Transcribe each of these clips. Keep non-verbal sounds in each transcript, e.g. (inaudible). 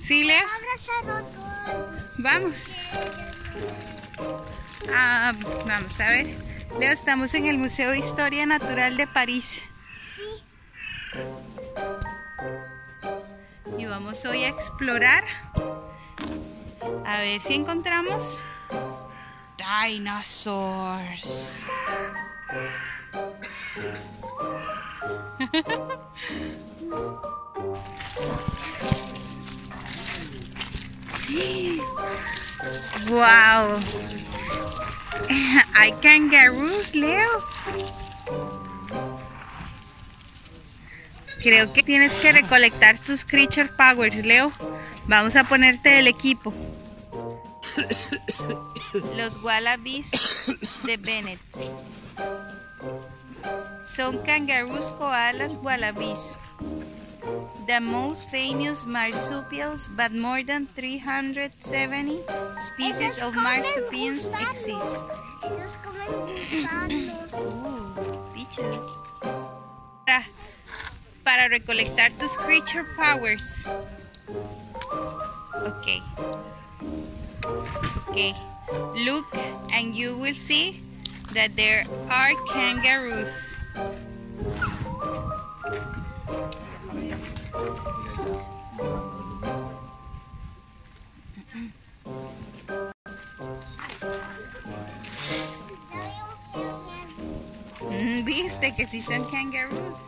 ¿Sí, Leo? Vamos. Ah, vamos a ver. Leo, estamos en el Museo de Historia Natural de París. Y vamos hoy a explorar. A ver si encontramos dinosaurs. Wow. Hay kangaroos, Leo. Creo que tienes que recolectar tus creature powers, Leo. Vamos a ponerte el equipo. Los wallabies de Bennett. Son kangaroos koalas wallabies. The most famous marsupials, but more than 370 species of marsupials exist. Ellos comen gusanos. Ooh, bichos. Para, ah, para recolectar tus creature powers. Okay. Okay. Look and you will see that there are kangaroos. Mm, Viste que sí son kangaroos.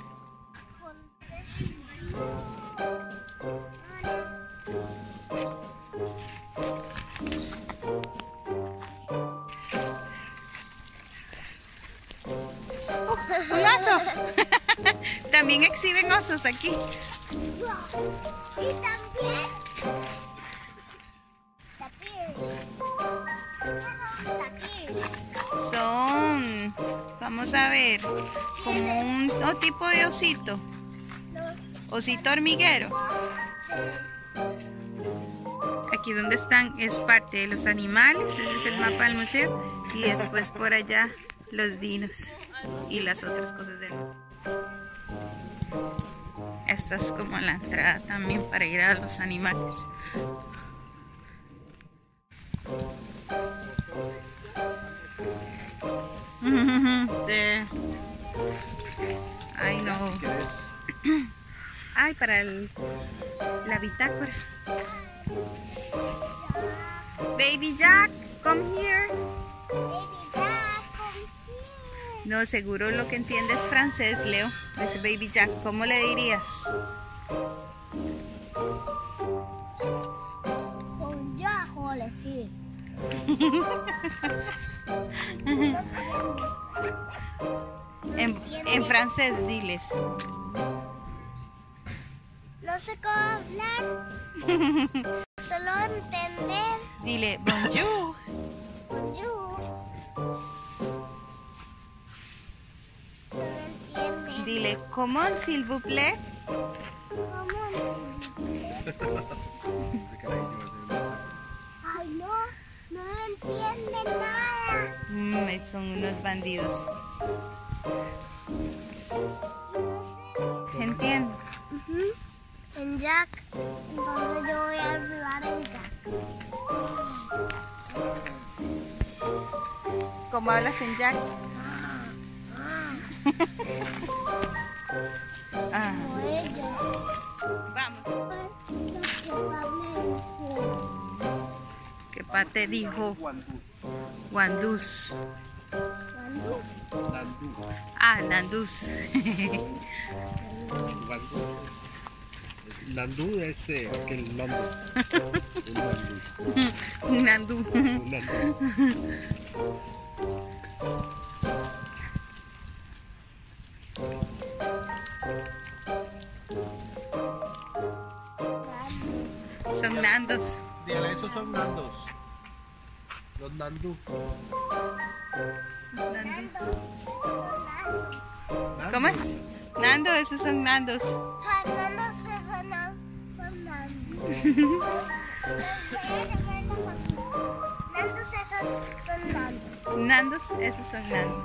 ¡Uh, un oso! (laughs) (laughs) También exhiben osos aquí. Y también. Los. Son, vamos a ver, como un oh, tipo de osito. Los Osito hormiguero. Aquí donde están es parte de los animales, ese es el mapa del museo. Y después por allá los dinos y las otras cosas del museo. Como la entrada también para ir a los animales. (laughs) Sí. Ay, no. Ay, para el, la bitácora. Baby Jack, come here. No, seguro lo que entiende es francés, Leo. Dice Baby Jack, ¿cómo le dirías? Ya, jole, sí. En, en francés, diles. No sé cómo hablar. (laughs) Solo entender. Dile bonjour. Bonjour. Dile comment s'il vous plaît. ¿Cómo? Ay, no. No entienden nada. Mm, son unos bandidos. Entiendo. Ujú. En Jack. Entonces yo voy a hablar en Jack. ¿Cómo hablas en Jack? Ah, vamos. ¿Qué pa te dijo? Guandús. Ah, Nandús. (laughs) Nandú es eh, aquel nombre. Un nandú. Nandú. Un nandú. (laughs) Son Nandos. Dígale, esos son nandos. Los nandú. Nandús. Nandú. ¿Cómo es? Nando, esos son Nandos. Fernando se sonó Fernando. Nando se son Nando. Nandos, esos son nandos.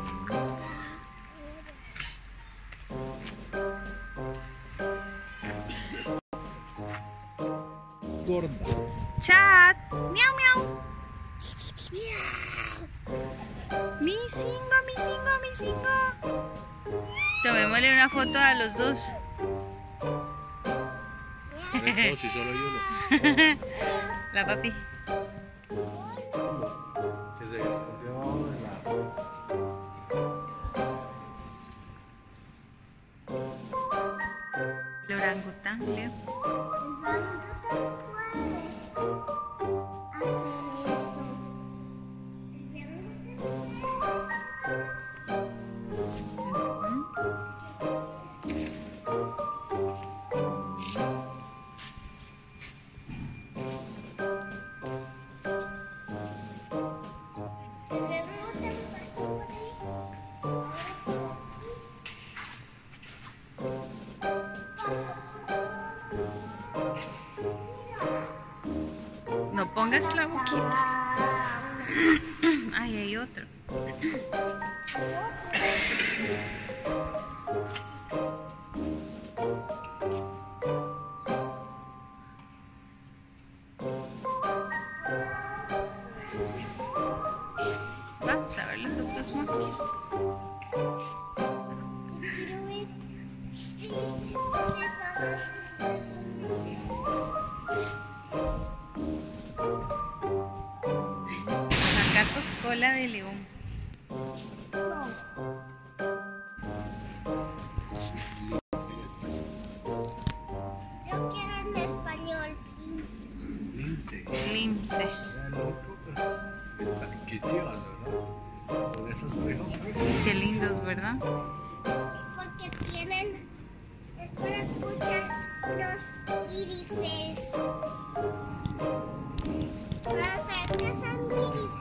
Gorda. Chat. Miau, miau. Mi cingo, mi cingo, mi cingo. Tomémosle una foto a los dos. Si solo hay uno. (laughs) La papi. Que se escondió de la... El orangután, Leo. Pongas la boquita. Ah, (clears throat) Ay, hay otro. (clears throat) cola de león. Yo quiero en español. Lince. Lince. Lince. Qué chivas, ¿verdad? Con esas orejas. Qué lindos, ¿verdad? Porque tienen. Es para escuchar los irifers. ¿Sabes qué son irifers?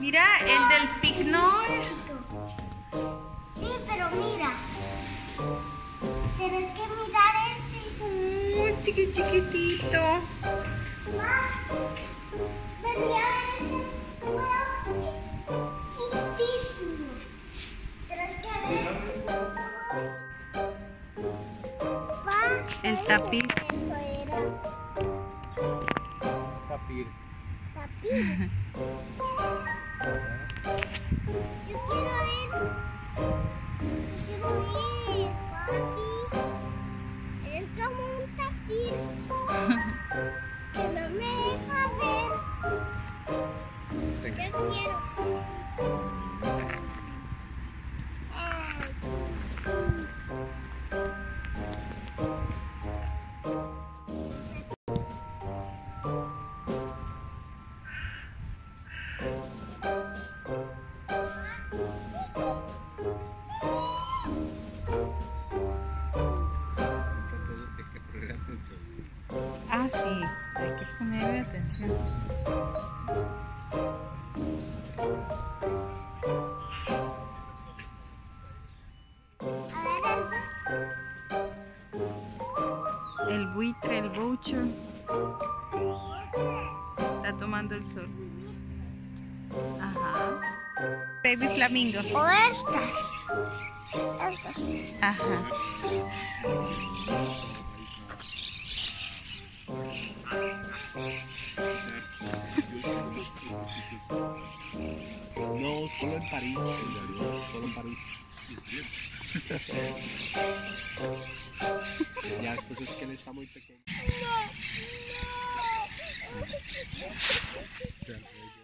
Mira, el del picnor. Sí, pero mira. Tienes que mirar ese. Muy chiqui chiquitito. Venía happy sí, hay que ponerle atención. El buitre, el boucher, está tomando el sol. Ajá. Baby flamingo. O estas. Estas. Ajá. No, solo en París, solo en París. ya después es que él está muy pequeño. No, no.